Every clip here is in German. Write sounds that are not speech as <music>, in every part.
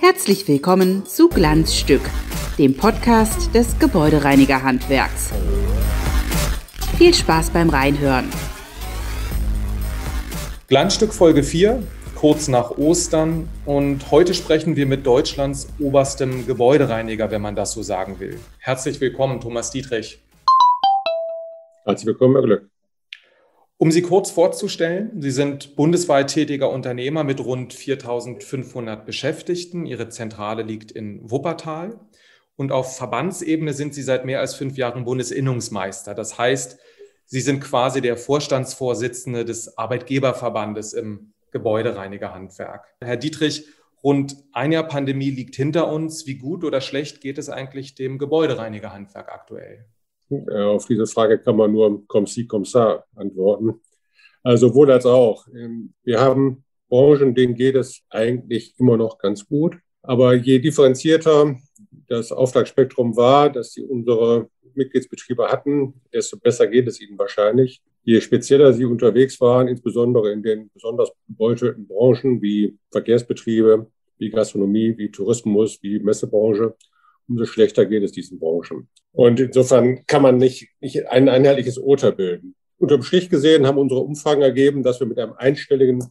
Herzlich willkommen zu Glanzstück, dem Podcast des Gebäudereinigerhandwerks. Viel Spaß beim Reinhören. Glanzstück Folge 4, kurz nach Ostern. Und heute sprechen wir mit Deutschlands oberstem Gebäudereiniger, wenn man das so sagen will. Herzlich willkommen, Thomas Dietrich. Herzlich willkommen, Herr Glück. Um Sie kurz vorzustellen, Sie sind bundesweit tätiger Unternehmer mit rund 4500 Beschäftigten. Ihre Zentrale liegt in Wuppertal. Und auf Verbandsebene sind Sie seit mehr als fünf Jahren Bundesinnungsmeister. Das heißt, Sie sind quasi der Vorstandsvorsitzende des Arbeitgeberverbandes im Gebäudereinigerhandwerk. Herr Dietrich, rund ein Jahr Pandemie liegt hinter uns. Wie gut oder schlecht geht es eigentlich dem Gebäudereinigerhandwerk aktuell? Äh, auf diese Frage kann man nur comme si, comme ça antworten. Also wohl als auch. Ähm, wir haben Branchen, denen geht es eigentlich immer noch ganz gut. Aber je differenzierter das Auftragsspektrum war, das die unsere Mitgliedsbetriebe hatten, desto besser geht es ihnen wahrscheinlich. Je spezieller sie unterwegs waren, insbesondere in den besonders gebeutelten Branchen wie Verkehrsbetriebe, wie Gastronomie, wie Tourismus, wie Messebranche, umso schlechter geht es diesen Branchen. Und insofern kann man nicht, nicht ein einheitliches Urteil bilden. Unterm Strich gesehen haben unsere Umfragen ergeben, dass wir mit einem einstelligen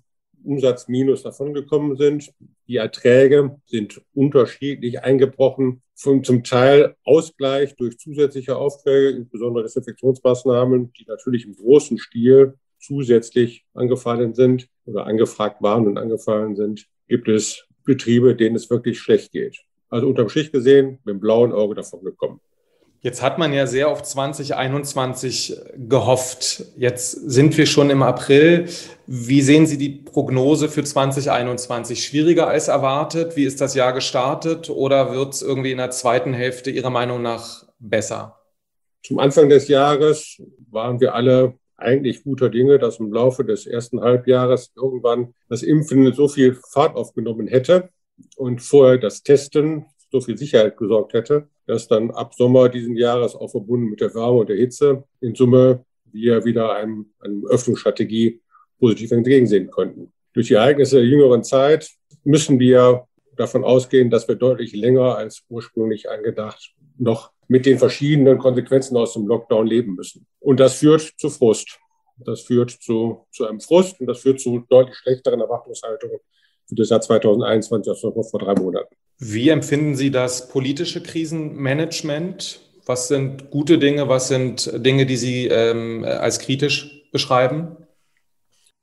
Umsatzminus davongekommen sind. Die Erträge sind unterschiedlich eingebrochen, zum Teil Ausgleich durch zusätzliche Aufträge, insbesondere Desinfektionsmaßnahmen, die natürlich im großen Stil zusätzlich angefallen sind oder angefragt waren und angefallen sind, gibt es Betriebe, denen es wirklich schlecht geht. Also unterm Strich gesehen, mit dem blauen Auge davon gekommen. Jetzt hat man ja sehr auf 2021 gehofft. Jetzt sind wir schon im April. Wie sehen Sie die Prognose für 2021? Schwieriger als erwartet? Wie ist das Jahr gestartet? Oder wird es irgendwie in der zweiten Hälfte Ihrer Meinung nach besser? Zum Anfang des Jahres waren wir alle eigentlich guter Dinge, dass im Laufe des ersten Halbjahres irgendwann das Impfen so viel Fahrt aufgenommen hätte und vorher das Testen so viel Sicherheit gesorgt hätte, dass dann ab Sommer diesen Jahres auch verbunden mit der Wärme und der Hitze in Summe wir wieder einem, einem Öffnungsstrategie positiv entgegensehen könnten. Durch die Ereignisse der jüngeren Zeit müssen wir davon ausgehen, dass wir deutlich länger als ursprünglich angedacht noch mit den verschiedenen Konsequenzen aus dem Lockdown leben müssen. Und das führt zu Frust. Das führt zu, zu einem Frust und das führt zu deutlich schlechteren Erwartungshaltungen für das Jahr 2021 als noch vor drei Monaten. Wie empfinden Sie das politische Krisenmanagement? Was sind gute Dinge? Was sind Dinge, die Sie ähm, als kritisch beschreiben?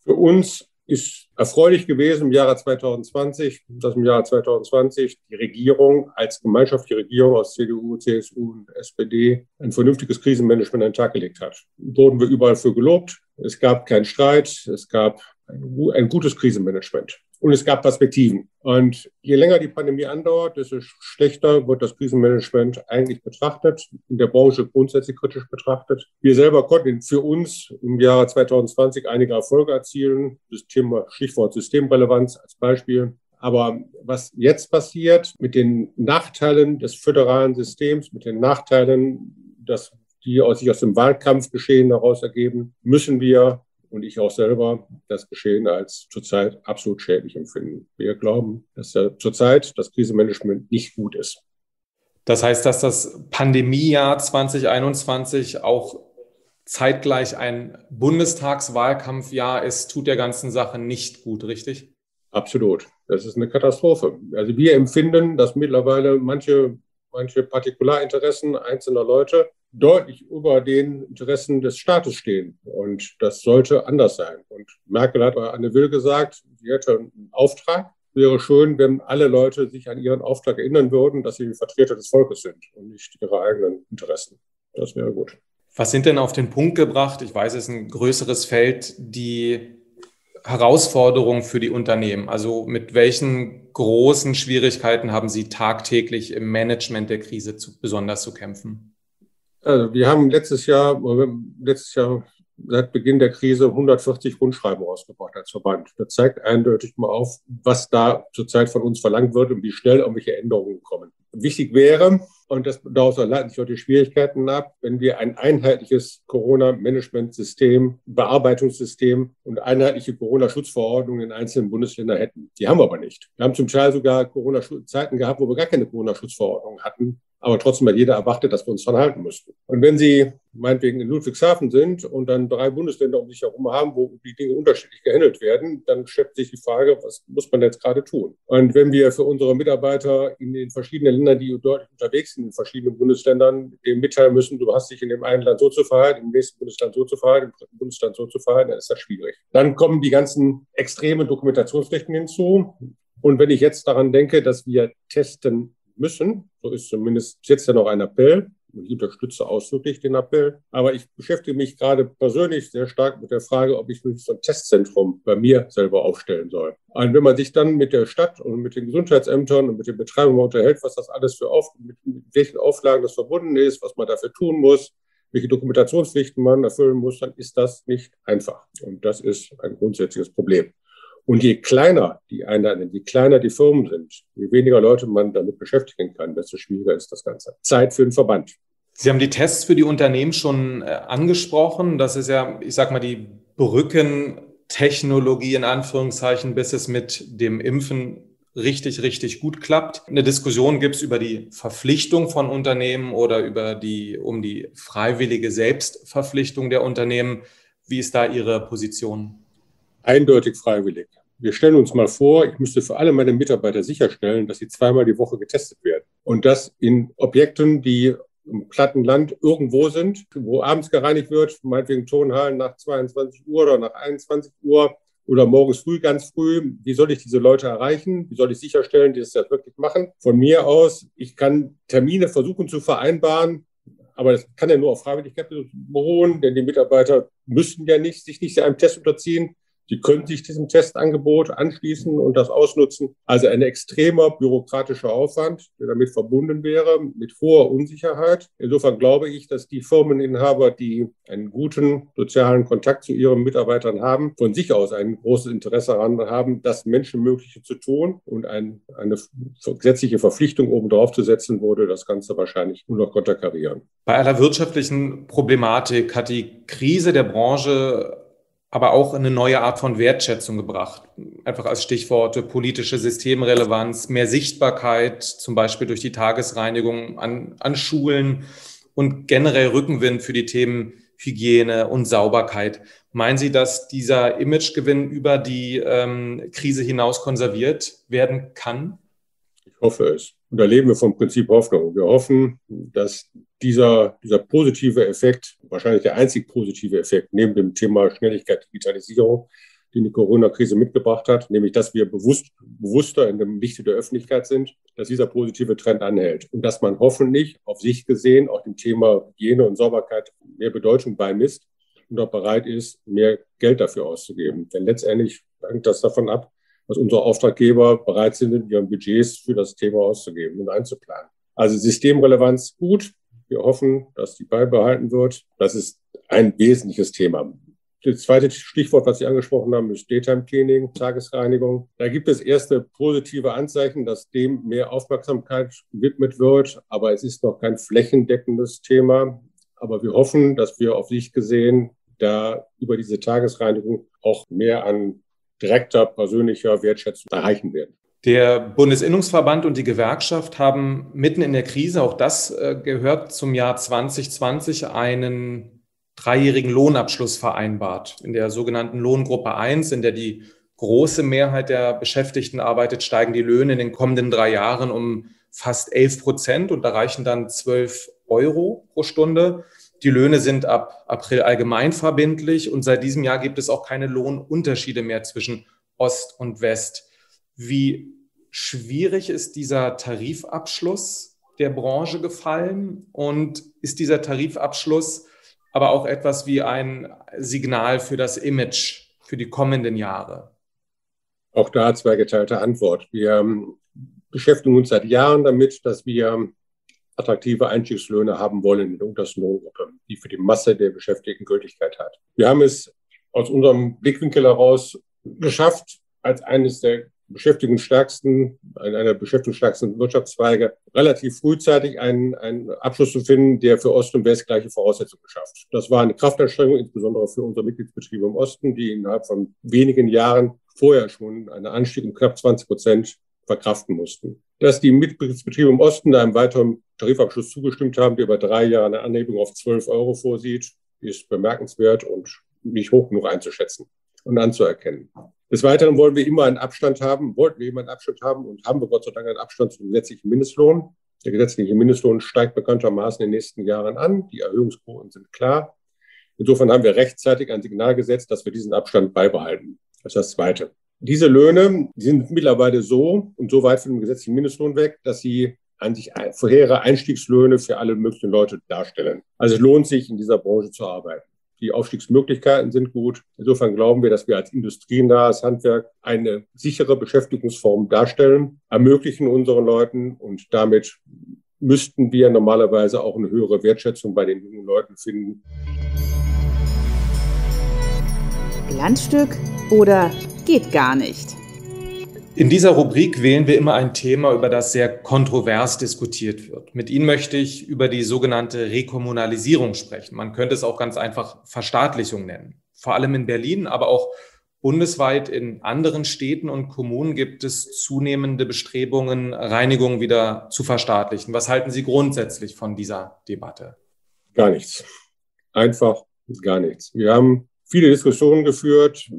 Für uns ist erfreulich gewesen im Jahre 2020, dass im Jahre 2020 die Regierung als gemeinschaftliche Regierung aus CDU, CSU und SPD ein vernünftiges Krisenmanagement an den Tag gelegt hat. Wurden wir überall für gelobt. Es gab keinen Streit. Es gab ein, gutes Krisenmanagement und es gab Perspektiven. Und je länger die Pandemie andauert, desto schlechter wird das Krisenmanagement eigentlich betrachtet, in der Branche grundsätzlich kritisch betrachtet. Wir selber konnten für uns im Jahre 2020 einige Erfolge erzielen. Das Thema Stichwort Systemrelevanz als Beispiel. Aber was jetzt passiert mit den Nachteilen des föderalen Systems, mit den Nachteilen, dass die sich aus dem Wahlkampfgeschehen daraus ergeben, müssen wir und ich auch selber das Geschehen als zurzeit absolut schädlich empfinden. Wir glauben, dass zurzeit das Krisenmanagement nicht gut ist. Das heißt, dass das Pandemiejahr 2021 auch zeitgleich ein Bundestagswahlkampfjahr ist, tut der ganzen Sache nicht gut, richtig? Absolut. Das ist eine Katastrophe. Also wir empfinden, dass mittlerweile manche, manche Partikularinteressen einzelner Leute deutlich über den Interessen des Staates stehen. Und das sollte anders sein. Und Merkel hat bei Anne Will gesagt, sie hätte einen Auftrag. Wäre schön, wenn alle Leute sich an ihren Auftrag erinnern würden, dass sie Vertreter des Volkes sind und nicht ihre eigenen Interessen. Das wäre gut. Was sind denn auf den Punkt gebracht? Ich weiß, es ist ein größeres Feld, die Herausforderungen für die Unternehmen. Also mit welchen großen Schwierigkeiten haben Sie tagtäglich im Management der Krise zu, besonders zu kämpfen? Also wir haben letztes Jahr, letztes Jahr seit Beginn der Krise 140 Rundschreiben rausgebracht als Verband. Das zeigt eindeutig mal auf, was da zurzeit von uns verlangt wird und wie schnell irgendwelche Änderungen kommen. Wichtig wäre, Und das, daraus leiten sich auch die Schwierigkeiten ab, wenn wir ein einheitliches Corona-Management-System, Bearbeitungssystem und einheitliche Corona-Schutzverordnungen in einzelnen Bundesländern hätten. Die haben wir aber nicht. Wir haben zum Teil sogar Corona-Zeiten gehabt, wo wir gar keine Corona-Schutzverordnung hatten aber trotzdem hat jeder erwartet, dass wir uns daran halten müssten. Und wenn Sie meinetwegen in Ludwigshafen sind und dann drei Bundesländer um sich herum haben, wo die Dinge unterschiedlich gehandelt werden, dann stellt sich die Frage, was muss man jetzt gerade tun? Und wenn wir für unsere Mitarbeiter in den verschiedenen Ländern, die deutlich unterwegs sind, in verschiedenen Bundesländern, dem mitteilen müssen, du hast dich in dem einen Land so zu verhalten, im nächsten Bundesland so zu verhalten, im dritten Bundesland so zu verhalten, dann ist das schwierig. Dann kommen die ganzen extremen Dokumentationspflichten hinzu. Und wenn ich jetzt daran denke, dass wir testen müssen. So ist zumindest jetzt ja noch ein Appell. Ich unterstütze ausdrücklich den Appell. Aber ich beschäftige mich gerade persönlich sehr stark mit der Frage, ob ich so ein Testzentrum bei mir selber aufstellen soll. Und wenn man sich dann mit der Stadt und mit den Gesundheitsämtern und mit den Betreibern unterhält, was das alles für auf, mit, mit welchen Auflagen das verbunden ist, was man dafür tun muss, welche Dokumentationspflichten man erfüllen muss, dann ist das nicht einfach. Und das ist ein grundsätzliches Problem. Und je kleiner die Einheiten, je kleiner die Firmen sind, je weniger Leute man damit beschäftigen kann, desto schwieriger ist das Ganze. Zeit für den Verband. Sie haben die Tests für die Unternehmen schon äh, angesprochen. Das ist ja, ich sag mal, die Brückentechnologie in Anführungszeichen, bis es mit dem Impfen richtig, richtig gut klappt. Eine Diskussion gibt es über die Verpflichtung von Unternehmen oder über die, um die freiwillige Selbstverpflichtung der Unternehmen. Wie ist da Ihre Position? Eindeutig freiwillig. Wir stellen uns mal vor, ich müsste für alle meine Mitarbeiter sicherstellen, dass sie zweimal die Woche getestet werden. Und das in Objekten, die im platten Land irgendwo sind, wo abends gereinigt wird, meinetwegen Tonhallen nach 22 Uhr oder nach 21 Uhr oder morgens früh, ganz früh. Wie soll ich diese Leute erreichen? Wie soll ich sicherstellen, die das wirklich machen? Von mir aus, ich kann Termine versuchen zu vereinbaren, aber das kann ja nur auf Freiwilligkeit beruhen, denn die Mitarbeiter müssen ja nicht, sich nicht einem Test unterziehen. Sie können sich diesem Testangebot anschließen und das ausnutzen. Also ein extremer bürokratischer Aufwand, der damit verbunden wäre, mit hoher Unsicherheit. Insofern glaube ich, dass die Firmeninhaber, die einen guten sozialen Kontakt zu ihren Mitarbeitern haben, von sich aus ein großes Interesse daran haben, das Menschenmögliche zu tun und ein, eine gesetzliche Verpflichtung obendrauf zu setzen, würde das Ganze wahrscheinlich nur noch konterkarieren. Bei aller wirtschaftlichen Problematik hat die Krise der Branche aber auch eine neue Art von Wertschätzung gebracht. Einfach als Stichworte politische Systemrelevanz, mehr Sichtbarkeit, zum Beispiel durch die Tagesreinigung an, an Schulen und generell Rückenwind für die Themen Hygiene und Sauberkeit. Meinen Sie, dass dieser Imagegewinn über die ähm, Krise hinaus konserviert werden kann? Ich hoffe es. Und da leben wir vom Prinzip Hoffnung. Wir hoffen, dass dieser, dieser positive Effekt, wahrscheinlich der einzig positive Effekt neben dem Thema Schnelligkeit, Digitalisierung, den die Corona-Krise mitgebracht hat, nämlich dass wir bewusst, bewusster in dem Lichte der Öffentlichkeit sind, dass dieser positive Trend anhält und dass man hoffentlich auf sich gesehen auch dem Thema Hygiene und Sauberkeit mehr Bedeutung beimisst und auch bereit ist, mehr Geld dafür auszugeben. Denn letztendlich hängt das davon ab, dass unsere Auftraggeber bereit sind, in Budgets für das Thema auszugeben und einzuplanen. Also Systemrelevanz gut. Wir hoffen, dass die beibehalten wird. Das ist ein wesentliches Thema. Das zweite Stichwort, was Sie angesprochen haben, ist Daytime Cleaning, Tagesreinigung. Da gibt es erste positive Anzeichen, dass dem mehr Aufmerksamkeit gewidmet wird, aber es ist noch kein flächendeckendes Thema. Aber wir hoffen, dass wir auf sich gesehen da über diese Tagesreinigung auch mehr an direkter persönlicher Wertschätzung erreichen werden. Der Bundesinnungsverband und die Gewerkschaft haben mitten in der Krise, auch das äh, gehört zum Jahr 2020, einen dreijährigen Lohnabschluss vereinbart. In der sogenannten Lohngruppe 1, in der die große Mehrheit der Beschäftigten arbeitet, steigen die Löhne in den kommenden drei Jahren um fast 11 Prozent und erreichen dann 12 Euro pro Stunde. Die Löhne sind ab April allgemein verbindlich und seit diesem Jahr gibt es auch keine Lohnunterschiede mehr zwischen Ost und West. Wie schwierig ist dieser Tarifabschluss der Branche gefallen und ist dieser Tarifabschluss aber auch etwas wie ein Signal für das Image für die kommenden Jahre? Auch da zwei geteilte Antwort. Wir ähm, beschäftigen uns seit Jahren damit, dass wir attraktive Einstiegslöhne haben wollen in der untersten Lohngruppe, die für die Masse der Beschäftigten Gültigkeit hat. Wir haben es aus unserem Blickwinkel heraus geschafft, als eines der beschäftigungsstärksten, einer beschäftigungsstärksten Wirtschaftszweige, relativ frühzeitig einen, einen Abschluss zu finden, der für Ost und West gleiche Voraussetzungen schafft. Das war eine Kraftanstrengung, insbesondere für unsere Mitgliedsbetriebe im Osten, die innerhalb von wenigen Jahren vorher schon einen Anstieg um knapp 20 Prozent verkraften mussten. Dass die Mitgliedsbetriebe im Osten einem weiteren Tarifabschluss zugestimmt haben, der über drei Jahre eine Anhebung auf 12 Euro vorsieht, ist bemerkenswert und nicht hoch genug einzuschätzen und anzuerkennen. Des Weiteren wollen wir immer einen Abstand haben, wollten wir immer einen Abstand haben und haben wir Gott sei Dank einen Abstand zum gesetzlichen Mindestlohn. Der gesetzliche Mindestlohn steigt bekanntermaßen in den nächsten Jahren an. Die Erhöhungsquoten sind klar. Insofern haben wir rechtzeitig ein Signal gesetzt, dass wir diesen Abstand beibehalten. Das ist das Zweite. Diese Löhne sind mittlerweile so und so weit von dem gesetzlichen Mindestlohn weg, dass sie an sich vorherige Einstiegslöhne für alle möglichen Leute darstellen. Also es lohnt sich, in dieser Branche zu arbeiten. Die Aufstiegsmöglichkeiten sind gut. Insofern glauben wir, dass wir als industrienahes Handwerk eine sichere Beschäftigungsform darstellen, ermöglichen unseren Leuten und damit müssten wir normalerweise auch eine höhere Wertschätzung bei den jungen Leuten finden. Glanzstück oder geht gar nicht? In dieser Rubrik wählen wir immer ein Thema, über das sehr kontrovers diskutiert wird. Mit Ihnen möchte ich über die sogenannte Rekommunalisierung sprechen. Man könnte es auch ganz einfach Verstaatlichung nennen. Vor allem in Berlin, aber auch bundesweit in anderen Städten und Kommunen gibt es zunehmende Bestrebungen, Reinigung wieder zu verstaatlichen. Was halten Sie grundsätzlich von dieser Debatte? Gar nichts. Einfach gar nichts. Wir haben viele Diskussionen geführt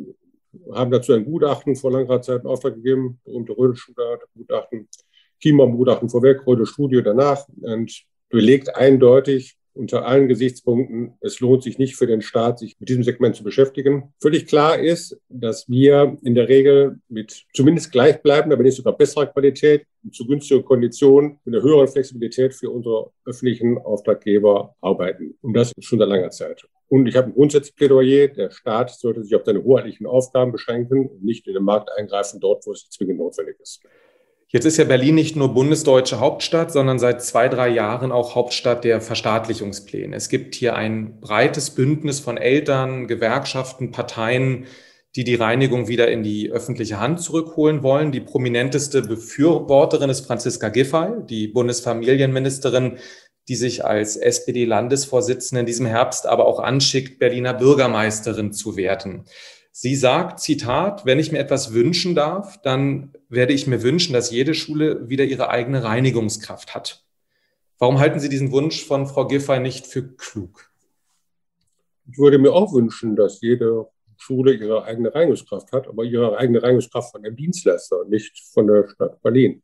haben dazu ein Gutachten vor langer Zeit in Auftrag gegeben, berühmte Rödel-Gutachten, Klima-Gutachten vorweg, Rödel-Studie danach und belegt eindeutig, unter allen Gesichtspunkten, es lohnt sich nicht für den Staat, sich mit diesem Segment zu beschäftigen. Völlig klar ist, dass wir in der Regel mit zumindest gleichbleibender, aber nicht sogar besserer Qualität und zu günstigen Konditionen mit einer höheren Flexibilität für unsere öffentlichen Auftraggeber arbeiten. Und das schon seit langer Zeit. Und ich habe ein grundsätzliches Plädoyer, der Staat sollte sich auf seine hoheitlichen Aufgaben beschränken und nicht in den Markt eingreifen, dort, wo es zwingend notwendig ist. Jetzt ist ja Berlin nicht nur bundesdeutsche Hauptstadt, sondern seit zwei, drei Jahren auch Hauptstadt der Verstaatlichungspläne. Es gibt hier ein breites Bündnis von Eltern, Gewerkschaften, Parteien, die die Reinigung wieder in die öffentliche Hand zurückholen wollen. Die prominenteste Befürworterin ist Franziska Giffey, die Bundesfamilienministerin, die sich als SPD-Landesvorsitzende in diesem Herbst aber auch anschickt, Berliner Bürgermeisterin zu werden. Sie sagt, Zitat, wenn ich mir etwas wünschen darf, dann werde ich mir wünschen, dass jede Schule wieder ihre eigene Reinigungskraft hat. Warum halten Sie diesen Wunsch von Frau Giffey nicht für klug? Ich würde mir auch wünschen, dass jede Schule ihre eigene Reinigungskraft hat, aber ihre eigene Reinigungskraft von einem Dienstleister, nicht von der Stadt Berlin.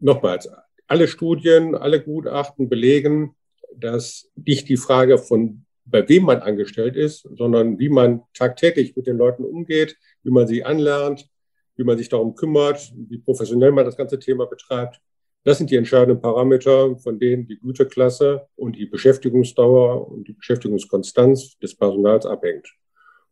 Nochmals, alle Studien, alle Gutachten belegen, dass nicht die Frage von bei wem man angestellt ist, sondern wie man tagtäglich mit den Leuten umgeht, wie man sie anlernt, wie man sich darum kümmert, wie professionell man das ganze Thema betreibt. Das sind die entscheidenden Parameter, von denen die Güteklasse und die Beschäftigungsdauer und die Beschäftigungskonstanz des Personals abhängt.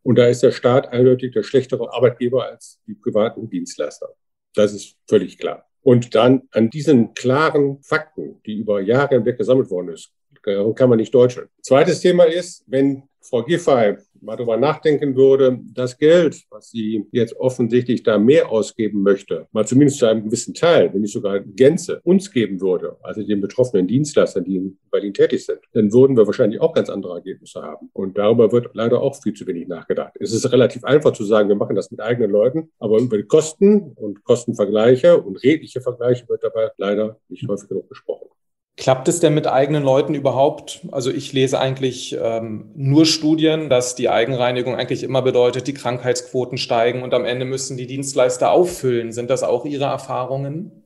Und da ist der Staat eindeutig der schlechtere Arbeitgeber als die privaten Dienstleister. Das ist völlig klar. Und dann an diesen klaren Fakten, die über Jahre hinweg gesammelt worden ist, kann man nicht deutschen. Zweites Thema ist, wenn Frau Giffey mal darüber nachdenken würde, das Geld, was sie jetzt offensichtlich da mehr ausgeben möchte, mal zumindest zu einem gewissen Teil, wenn nicht sogar Gänze, uns geben würde, also den betroffenen Dienstleistern, die bei ihnen tätig sind, dann würden wir wahrscheinlich auch ganz andere Ergebnisse haben. Und darüber wird leider auch viel zu wenig nachgedacht. Es ist relativ einfach zu sagen, wir machen das mit eigenen Leuten, aber über die Kosten und Kostenvergleiche und redliche Vergleiche wird dabei leider nicht häufig genug gesprochen. Klappt es denn mit eigenen Leuten überhaupt? Also ich lese eigentlich ähm, nur Studien, dass die Eigenreinigung eigentlich immer bedeutet, die Krankheitsquoten steigen und am Ende müssen die Dienstleister auffüllen. Sind das auch Ihre Erfahrungen?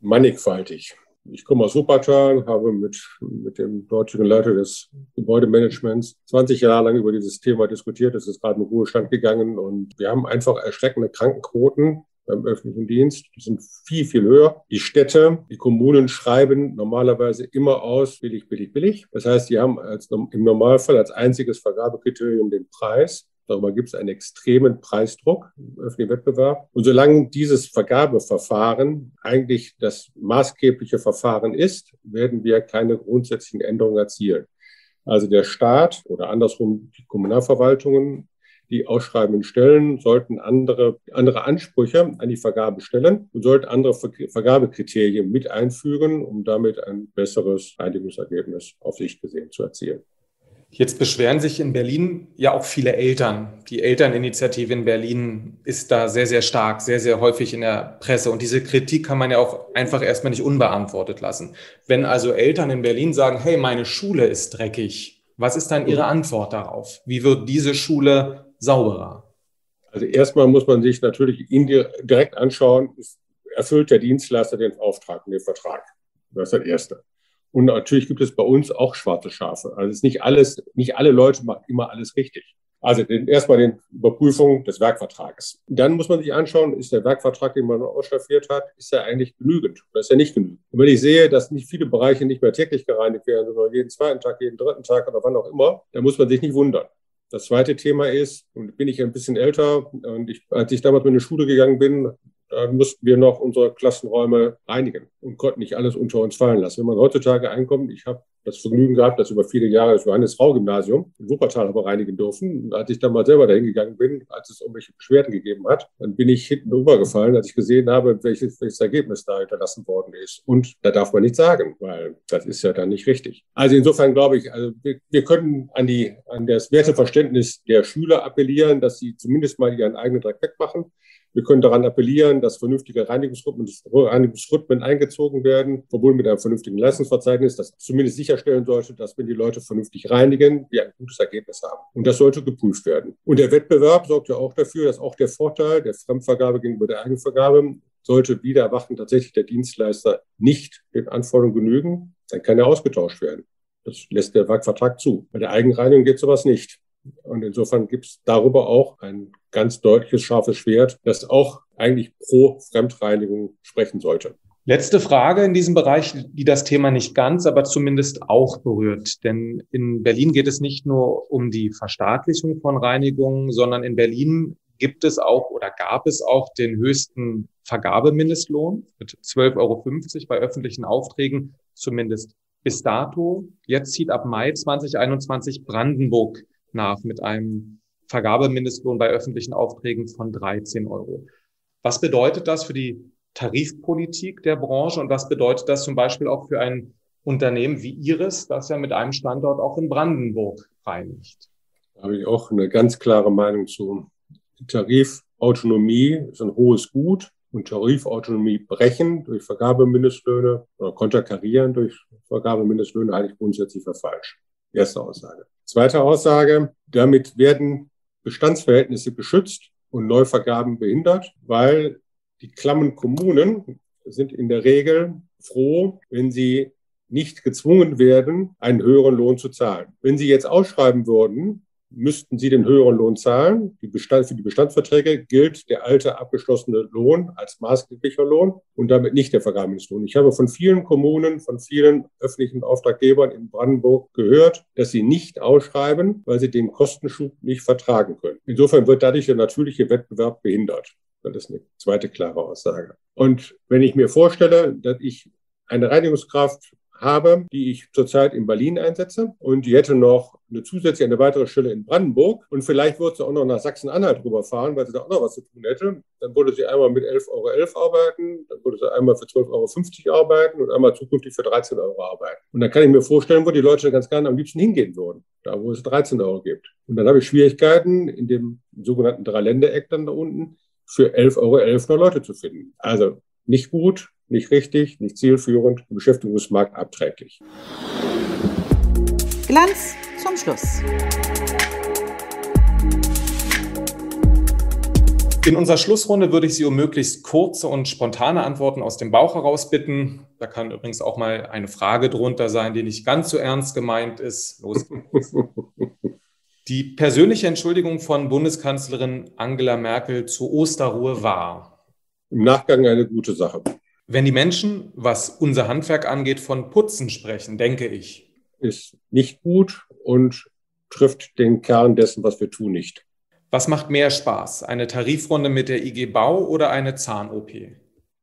Mannigfaltig. Ich komme aus Wuppertal, habe mit, mit dem dortigen Leiter des Gebäudemanagements 20 Jahre lang über dieses Thema diskutiert. Es ist gerade in Ruhestand gegangen und wir haben einfach erschreckende Krankenquoten beim öffentlichen Dienst. Die sind viel, viel höher. Die Städte, die Kommunen schreiben normalerweise immer aus, billig, billig, billig. Das heißt, die haben als, im Normalfall als einziges Vergabekriterium den Preis. Darüber gibt es einen extremen Preisdruck im öffentlichen Wettbewerb. Und solange dieses Vergabeverfahren eigentlich das maßgebliche Verfahren ist, werden wir keine grundsätzlichen Änderungen erzielen. Also der Staat oder andersrum die Kommunalverwaltungen die ausschreibenden Stellen sollten andere, andere Ansprüche an die Vergabe stellen und sollten andere Vergabekriterien mit einführen, um damit ein besseres Reinigungsergebnis auf sich gesehen zu erzielen. Jetzt beschweren sich in Berlin ja auch viele Eltern. Die Elterninitiative in Berlin ist da sehr, sehr stark, sehr, sehr häufig in der Presse. Und diese Kritik kann man ja auch einfach erstmal nicht unbeantwortet lassen. Wenn also Eltern in Berlin sagen, hey, meine Schule ist dreckig, was ist dann Ihre Antwort darauf? Wie wird diese Schule sauberer? Also erstmal muss man sich natürlich direkt anschauen, erfüllt der Dienstleister den Auftrag und den Vertrag. Das ist das Erste. Und natürlich gibt es bei uns auch schwarze Schafe. Also es ist nicht alles, nicht alle Leute machen immer alles richtig. Also den, erstmal die Überprüfung des Werkvertrages. Dann muss man sich anschauen, ist der Werkvertrag, den man ausstaffiert hat, ist er eigentlich genügend oder ist er nicht genügend? Und wenn ich sehe, dass nicht viele Bereiche nicht mehr täglich gereinigt werden, sondern jeden zweiten Tag, jeden dritten Tag oder wann auch immer, dann muss man sich nicht wundern. Das zweite Thema ist, und bin ich ein bisschen älter, und ich, als ich damals in die Schule gegangen bin, da mussten wir noch unsere Klassenräume reinigen und konnten nicht alles unter uns fallen lassen. Wenn man heutzutage einkommt, ich habe das Vergnügen gehabt, dass über viele Jahre das Johannes-Rau-Gymnasium in Wuppertal habe reinigen dürfen. Und als ich dann mal selber dahin gegangen bin, als es irgendwelche Beschwerden gegeben hat, dann bin ich hinten rübergefallen, als ich gesehen habe, welches, welches Ergebnis da hinterlassen worden ist. Und da darf man nicht sagen, weil das ist ja dann nicht richtig. Also insofern glaube ich, also wir, wir können an, die, an das Werteverständnis der Schüler appellieren, dass sie zumindest mal ihren eigenen Dreck wegmachen. Wir können daran appellieren, dass vernünftige Reinigungsrhythmen, Reinigungsrhythmen eingezogen werden, verbunden mit einem vernünftigen Leistungsverzeichnis, das zumindest sicherstellen sollte, dass wenn die Leute vernünftig reinigen, wir ein gutes Ergebnis haben. Und das sollte geprüft werden. Und der Wettbewerb sorgt ja auch dafür, dass auch der Vorteil der Fremdvergabe gegenüber der Eigenvergabe sollte wieder erwachen, tatsächlich der Dienstleister nicht den Anforderungen genügen, dann kann er ausgetauscht werden. Das lässt der Werkvertrag zu. Bei der Eigenreinigung geht sowas nicht. Und insofern gibt es darüber auch ein ganz deutliches, scharfes Schwert, das auch eigentlich pro Fremdreinigung sprechen sollte. Letzte Frage in diesem Bereich, die das Thema nicht ganz, aber zumindest auch berührt. Denn in Berlin geht es nicht nur um die Verstaatlichung von Reinigungen, sondern in Berlin gibt es auch oder gab es auch den höchsten Vergabemindestlohn mit 12,50 Euro bei öffentlichen Aufträgen, zumindest bis dato. Jetzt zieht ab Mai 2021 Brandenburg nach mit einem Vergabemindestlohn bei öffentlichen Aufträgen von 13 Euro. Was bedeutet das für die Tarifpolitik der Branche und was bedeutet das zum Beispiel auch für ein Unternehmen wie Iris, das ja mit einem Standort auch in Brandenburg reinigt? Da habe ich auch eine ganz klare Meinung zu. Tarifautonomie ist ein hohes Gut und Tarifautonomie brechen durch Vergabemindestlöhne oder konterkarieren durch Vergabemindestlöhne halte ich grundsätzlich für falsch. Erste Aussage. Zweite Aussage, damit werden Bestandsverhältnisse geschützt und Neuvergaben behindert, weil die klammen Kommunen sind in der Regel froh, wenn sie nicht gezwungen werden, einen höheren Lohn zu zahlen. Wenn sie jetzt ausschreiben würden, müssten sie den höheren Lohn zahlen. Die Bestand, für die Bestandsverträge gilt der alte abgeschlossene Lohn als maßgeblicher Lohn und damit nicht der Vergabungslohn. Ich habe von vielen Kommunen, von vielen öffentlichen Auftraggebern in Brandenburg gehört, dass sie nicht ausschreiben, weil sie den Kostenschub nicht vertragen können. Insofern wird dadurch der natürliche Wettbewerb behindert. Das ist eine zweite klare Aussage. Und wenn ich mir vorstelle, dass ich eine Reinigungskraft habe, die ich zurzeit in Berlin einsetze. Und die hätte noch eine zusätzliche, eine weitere Stelle in Brandenburg. Und vielleicht würde sie auch noch nach Sachsen-Anhalt rüberfahren, weil sie da auch noch was zu tun hätte. Dann würde sie einmal mit 11,11 Euro arbeiten, dann würde sie einmal für 12,50 Euro arbeiten und einmal zukünftig für 13 Euro arbeiten. Und dann kann ich mir vorstellen, wo die Leute ganz gerne am liebsten hingehen würden, da wo es 13 Euro gibt. Und dann habe ich Schwierigkeiten in dem sogenannten Dreiländereck dann da unten für 11,11 Euro noch Leute zu finden. Also nicht gut, nicht richtig, nicht zielführend, im Beschäftigungsmarkt abträglich. Glanz zum Schluss. In unserer Schlussrunde würde ich Sie um möglichst kurze und spontane Antworten aus dem Bauch heraus bitten. Da kann übrigens auch mal eine Frage drunter sein, die nicht ganz so ernst gemeint ist. Los geht's. <laughs> Die persönliche Entschuldigung von Bundeskanzlerin Angela Merkel zur Osterruhe war. Im Nachgang eine gute Sache. Wenn die Menschen, was unser Handwerk angeht, von Putzen sprechen, denke ich. Ist nicht gut und trifft den Kern dessen, was wir tun, nicht. Was macht mehr Spaß? Eine Tarifrunde mit der IG Bau oder eine Zahn-OP?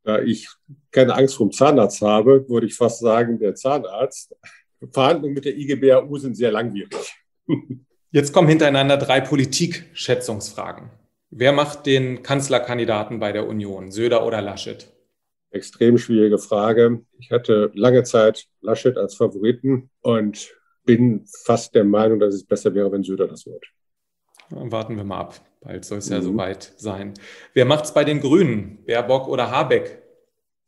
Da ich keine Angst vor dem Zahnarzt habe, würde ich fast sagen, der Zahnarzt. Verhandlungen mit der IG BAU sind sehr langwierig. <laughs> Jetzt kommen hintereinander drei Politik-Schätzungsfragen. Wer macht den Kanzlerkandidaten bei der Union, Söder oder Laschet? Extrem schwierige Frage. Ich hatte lange Zeit Laschet als Favoriten und bin fast der Meinung, dass es besser wäre, wenn Söder das wird. Warten wir mal ab. Bald soll es ja mhm. soweit sein. Wer macht es bei den Grünen? Baerbock oder Habeck?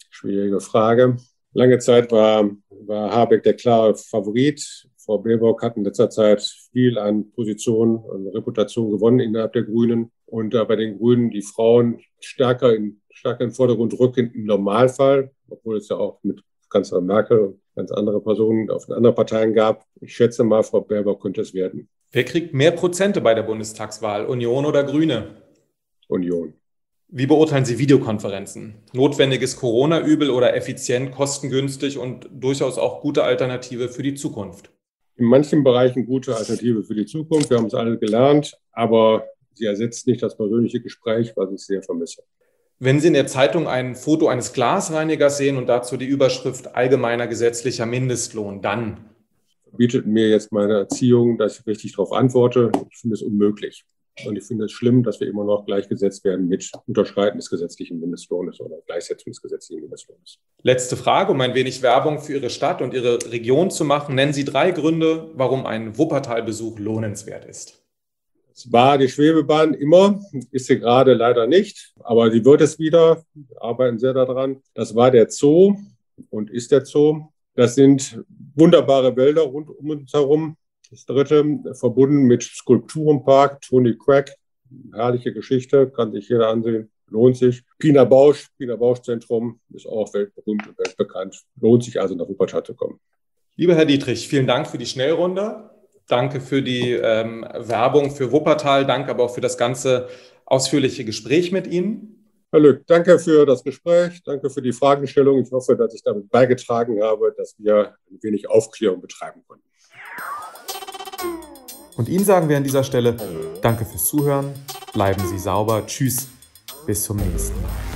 Schwierige Frage. Lange Zeit war, war Habeck der klare Favorit. Frau Baerbock hat in letzter Zeit viel an Position und Reputation gewonnen innerhalb der Grünen. Und da bei den Grünen die Frauen stärker in, stärker in den Vordergrund rücken im Normalfall, obwohl es ja auch mit Kanzlerin Merkel und ganz andere Personen auf den anderen Parteien gab. Ich schätze mal, Frau Baerbock könnte es werden. Wer kriegt mehr Prozente bei der Bundestagswahl, Union oder Grüne? Union. Wie beurteilen Sie Videokonferenzen? Notwendiges Corona-Übel oder effizient, kostengünstig und durchaus auch gute Alternative für die Zukunft? in manchen Bereichen gute Alternative für die Zukunft. Wir haben es alle gelernt, aber sie ersetzt nicht das persönliche Gespräch, was ich sehr vermisse. Wenn Sie in der Zeitung ein Foto eines Glasreinigers sehen und dazu die Überschrift allgemeiner gesetzlicher Mindestlohn, dann bietet mir jetzt meine Erziehung, dass ich richtig darauf antworte. Ich finde es unmöglich. Und ich finde es schlimm, dass wir immer noch gleichgesetzt werden mit Unterschreiten des gesetzlichen Mindestlohnes oder Gleichsetzung des gesetzlichen Mindestlohnes. Letzte Frage, um ein wenig Werbung für Ihre Stadt und Ihre Region zu machen. Nennen Sie drei Gründe, warum ein Wuppertal-Besuch lohnenswert ist. War die Schwebebahn immer, ist sie gerade leider nicht, aber sie wird es wieder. Wir arbeiten sehr daran. Das war der Zoo und ist der Zoo. Das sind wunderbare Wälder rund um uns herum. Das dritte, verbunden mit Skulpturenpark, Tony Crack. Herrliche Geschichte, kann sich jeder ansehen. Lohnt sich. Pina Bausch, Pina Bausch Zentrum ist auch weltberühmt und weltbekannt. Lohnt sich also nach Wuppertal zu kommen. Lieber Herr Dietrich, vielen Dank für die Schnellrunde. Danke für die ähm, Werbung für Wuppertal. Danke aber auch für das ganze ausführliche Gespräch mit Ihnen. Herr Lück, danke für das Gespräch, danke für die Fragestellung. Ich hoffe, dass ich damit beigetragen habe, dass wir ein wenig Aufklärung betreiben konnten. Und Ihnen sagen wir an dieser Stelle Danke fürs Zuhören, bleiben Sie sauber, tschüss, bis zum nächsten Mal.